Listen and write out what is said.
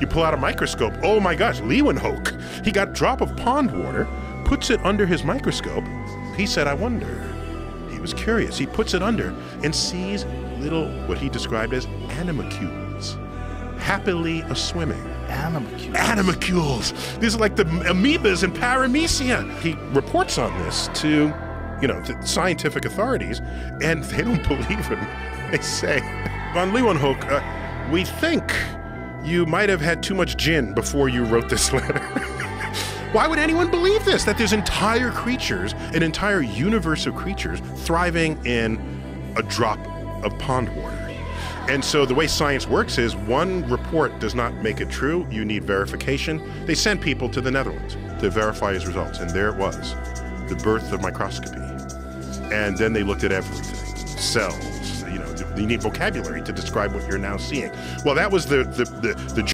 You pull out a microscope. Oh my gosh, Leeuwenhoek. He got drop of pond water, puts it under his microscope. He said, I wonder. He was curious. He puts it under and sees little, what he described as animalcules, happily a swimming. Animalcules. Animalcules. These are like the amoebas and Paramecia. He reports on this to, you know, the scientific authorities, and they don't believe him. They say, Von Leeuwenhoek, uh, we think you might have had too much gin before you wrote this letter. Why would anyone believe this? That there's entire creatures, an entire universe of creatures thriving in a drop of pond water. And so the way science works is one report does not make it true. You need verification. They sent people to the Netherlands to verify his results, and there it was the birth of microscopy. And then they looked at everything cells. You know, you need vocabulary to describe what you're now seeing. Well, that was the, the, the, the